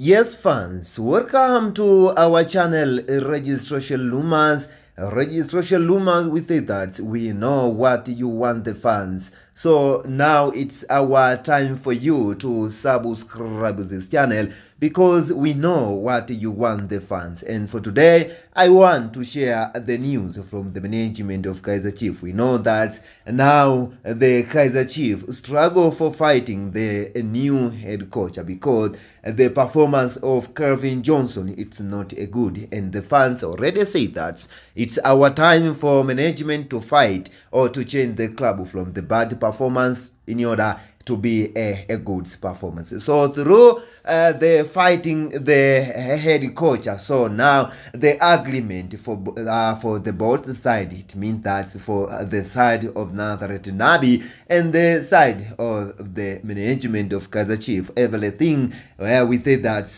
Yes, fans, welcome to our channel Registration Lumas. Registration Lumas, we say that we know what you want, the fans. So now it's our time for you to subscribe this channel because we know what you want, the fans. And for today, I want to share the news from the management of Kaizer Chief. We know that now the Kaizer Chief struggle for fighting the new head coach because the performance of Kelvin Johnson it's not a good and the fans already say that it's our time for management to fight or to change the club from the bad performance in order to be a, a good performance. So through uh, the fighting the head coach, so now the agreement for uh, for the both side, it means that for the side of Nazareth Nabi and the side of the management of Kaizer Chief, everything where we say that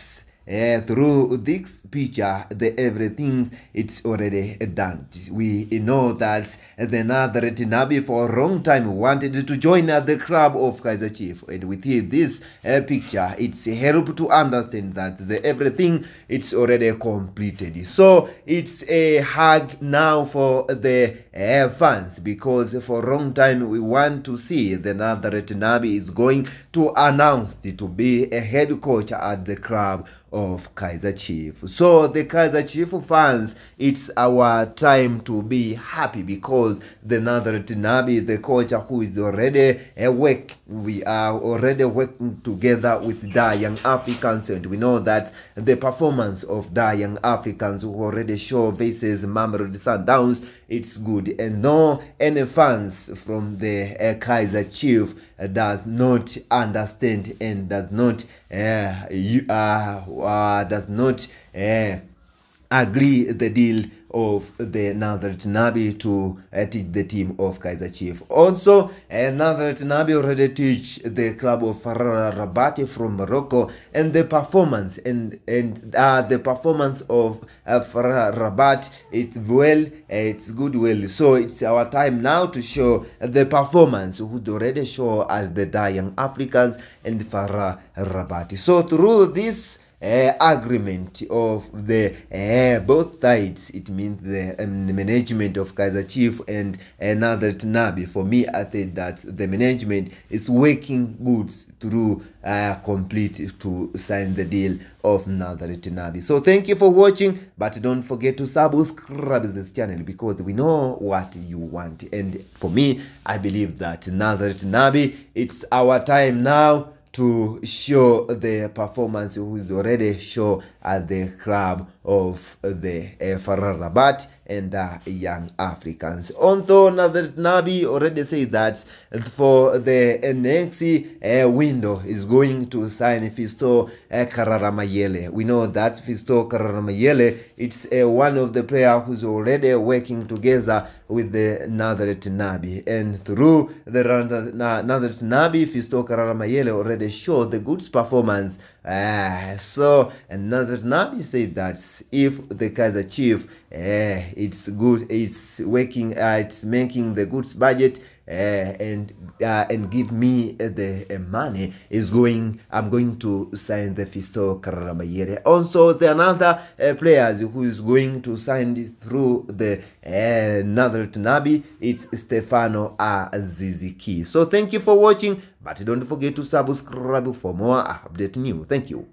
uh, through this picture, the everything it's already done. We know that the Nazareth Nabi for a long time wanted to join the club of Kaizer Chief, and with this uh, picture, it's help to understand that the everything it's already completed. So it's a hug now for the uh, fans because for a long time we want to see the Nazareth Nabi is going to announce to be a head coach at the club of Kaizer Chief. So the Kaizer Chief fans, it's our time to be happy because the Nazareth Nabi, the coach who is already awake, we are already working together with the young Africans and we know that the performance of the young Africans who already show faces Mamelodi Sundowns it's good and no any fans from the uh, Kaizer Chief does not understand and does not uh, you, uh, uh, does not uh, agree the deal of the Nazareth Nabi to uh, teach the team of Kaizer Chief. Also, uh, Nabi already teach the club of Farrar Rabati from Morocco and the performance and and uh, the performance of uh, Farrar Rabat it's well, it's good well. So it's our time now to show the performance who already show as the dying Africans and Farrar Rabati. So through this uh, agreement of the uh, both sides it means the, um, management of kaiser chief and another nabi for me i think that the management is working good through uh, complete to sign the deal of another Nabi. So thank you for watching, but don't forget to subscribe this channel because we know what you want. And for me, I believe that another Nabi, it's our time now to show the performance who's already show at the club of the uh, Farrar Rabat and uh, young Africans. Although Nazareth Nabi already said that for the next uh, window is going to sign Fisto uh, Kararamayele. We know that Fisto Kararamayele it's uh, one of the players who's already working together with the Nazareth Nabi and through the Nazareth Nabi Fisto Kararamayele already showed the good performance uh, so another Nabi said that if the Kaiser Chief uh, it's good it's working uh, it's making the goods budget and uh, and give me uh, the uh, money is going i'm going to sign the fisto kararamayere. Also the another players who is going to sign through the uh, Nathal Tanabi. it's stefano aziziki. So thank you for watching but don't forget to subscribe for more update new thank you